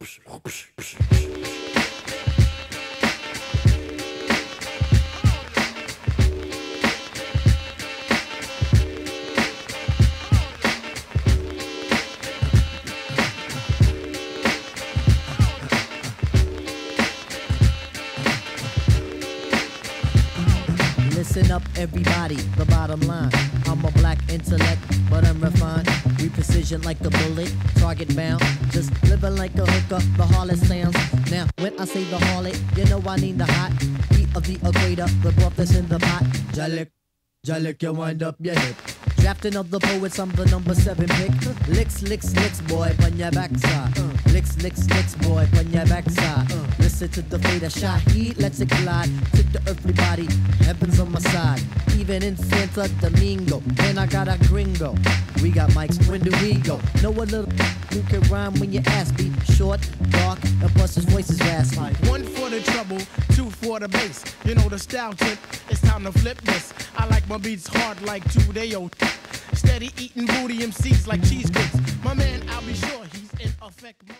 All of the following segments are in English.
Listen up, everybody. The bottom line. I'm a black intellect, but I'm refined. Precision like the bullet, target bound. Just living like a hooker, the harlot sounds. Now, when I say the harlot, you know I need the hot heat of the equator, the broth that's in the pot. Jalik, Jalik, you wind up your hip. Drafting of the poets, I'm the number seven pick. Licks, licks, licks, boy, on your backside. Licks, licks, licks, boy, on your backside. Listen to the fate of Shaheed, let's it glide. To the earthly body, heaven's on my side. Even in Santo Domingo, then I got a gringo. We got mics, when do we go? Know a little who can rhyme when you ask me. Short, dark, and plus his voice is raspy. One for the trouble, two for the bass. You know the style tip, it's time to flip this. I like my beats hard like two day old. Steady eating booty MCs like cheesecakes. My man, I'll be sure he's in effect mode.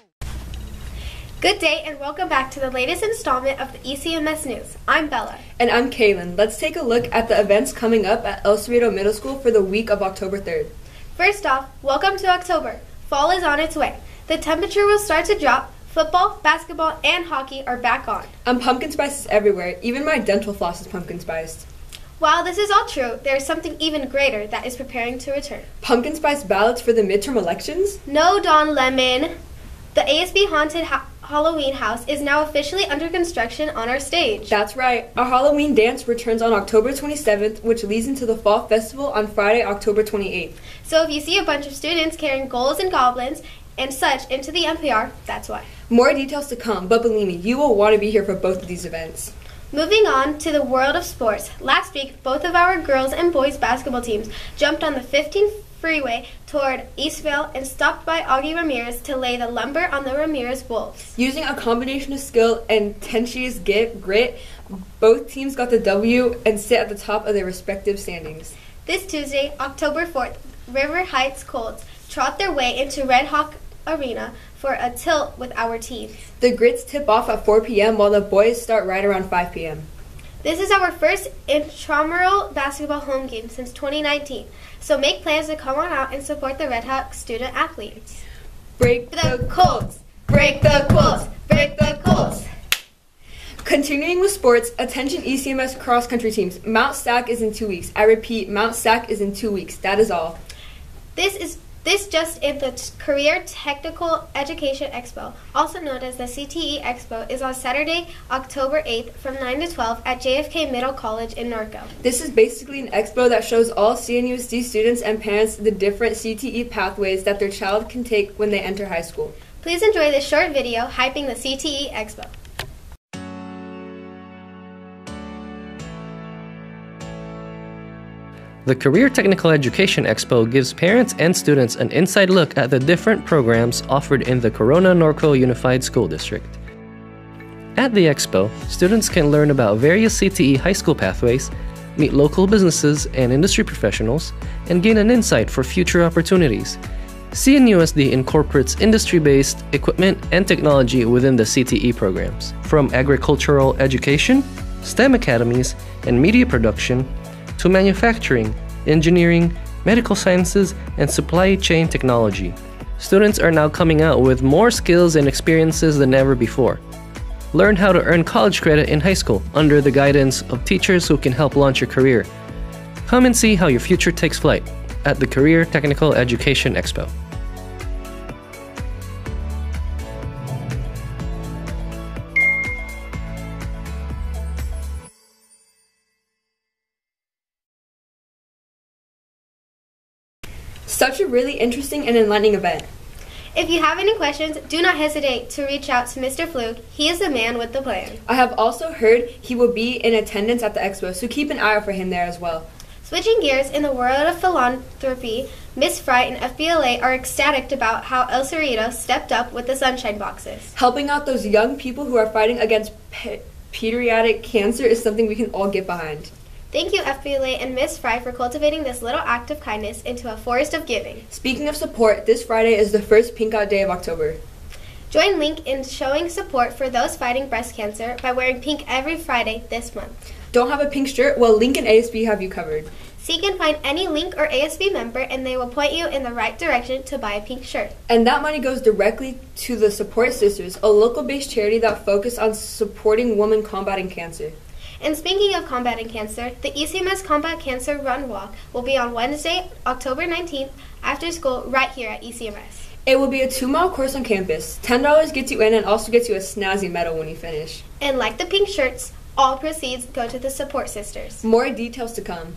Good day and welcome back to the latest installment of the ECMS News. I'm Bella. And I'm Kaylin. Let's take a look at the events coming up at El Cerrito Middle School for the week of October 3rd. First off, welcome to October. Fall is on its way. The temperature will start to drop. Football, basketball, and hockey are back on. And pumpkin spice is everywhere. Even my dental floss is pumpkin spiced. While this is all true, there is something even greater that is preparing to return. Pumpkin spice ballots for the midterm elections? No, Don Lemon. The ASB Haunted ha- Halloween House is now officially under construction on our stage. That's right. Our Halloween dance returns on October 27th, which leads into the Fall Festival on Friday, October 28th. So if you see a bunch of students carrying ghouls and goblins and such into the MPR, that's why. More details to come, but believe me, you will want to be here for both of these events. Moving on to the world of sports. Last week, both of our girls and boys basketball teams jumped on the 15 freeway toward Eastvale and stopped by Augie Ramirez to lay the lumber on the Ramirez Wolves. Using a combination of skill and Tenchi's grit, grit, both teams got the W and sit at the top of their respective standings. This Tuesday, October 4th, River Heights Colts trot their way into Red Hawk Arena for a tilt with our team. The grits tip off at 4 p.m. while the boys start right around 5 p.m. This is our first intramural basketball home game since 2019, so make plans to come on out and support the Red Hawk student athletes. Break The Colts! Break the Colts! Break the Colts! Continuing with sports, attention ECMS cross country teams. Mount SAC is in two weeks. I repeat, Mount SAC is in two weeks. That is all. This is this just in the Career Technical Education Expo, also known as the CTE Expo, is on Saturday, October 8th from 9 to 12 at JFK Middle College in Norco. This is basically an expo that shows all CNUSD students and parents the different CTE pathways that their child can take when they enter high school. Please enjoy this short video hyping the CTE Expo. The Career Technical Education Expo gives parents and students an inside look at the different programs offered in the Corona Norco Unified School District. At the expo, students can learn about various CTE high school pathways, meet local businesses and industry professionals, and gain an insight for future opportunities. CNUSD incorporates industry based equipment and technology within the CTE programs, from agricultural education, STEM academies, and media production to manufacturing, engineering, medical sciences, and supply chain technology. Students are now coming out with more skills and experiences than ever before. Learn how to earn college credit in high school under the guidance of teachers who can help launch your career. Come and see how your future takes flight at the Career Technical Education Expo. Such a really interesting and enlightening event. If you have any questions, do not hesitate to reach out to Mr. Fluke. He is the man with the plan. I have also heard he will be in attendance at the expo, so keep an eye out for him there as well. Switching gears in the world of philanthropy, Miss Fry and FBLA are ecstatic about how El Cerrito stepped up with the sunshine boxes. Helping out those young people who are fighting against pe- pediatric cancer is something we can all get behind. Thank you, FBLA and Miss Fry, for cultivating this little act of kindness into a forest of giving. Speaking of support, this Friday is the first Pink Out Day of October. Join LINNK in showing support for those fighting breast cancer by wearing pink every Friday this month. Don't have a pink shirt? Well, LINNK and ASB have you covered. Seek and find any LINNK or ASB member, and they will point you in the right direction to buy a pink shirt. And that money goes directly to the Support Sisters, a local based charity that focuses on supporting women combating cancer. And speaking of combating cancer, the ECMS Combat Cancer Run Walk will be on Wednesday, October 19th, after school, right here at ECMS. It will be a two mile course on campus. $10 gets you in and also gets you a snazzy medal when you finish. And like the pink shirts, all proceeds go to the Support Sisters. More details to come.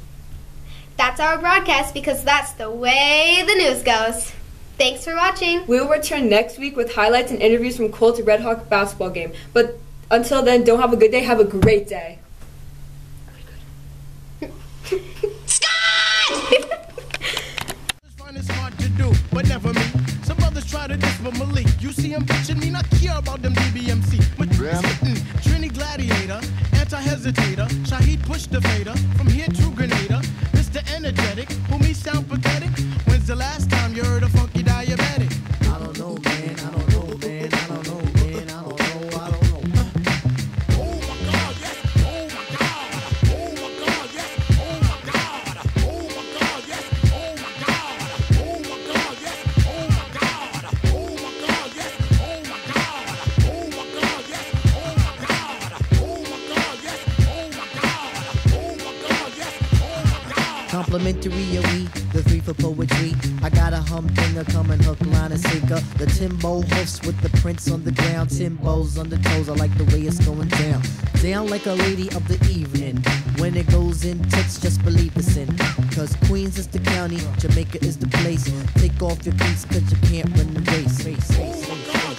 That's our broadcast because that's the way the news goes. Thanks for watching. We will return next week with highlights and interviews from Colts Red Hawk basketball game. But until then, don't have a good day, have a great day. Try to diss but Malik. You see him bitching me, not care about them DBMC. But sitting, mm, Trini Gladiator, anti-hesitator, Shaheed push the fader, from here to Grenada. Mr. Energetic, Complimentary of we, the three for poetry. I got a humdinger coming hook, line, and sinker. The Timbo hoofs with the prints on the ground. Timbos on the toes, I like the way it's going down. Down like a lady of the evening. When it goes in tits, just believe it's in. Cause Queens is the county, Jamaica is the place. Take off your cleats cause you can't run the race. Oh race.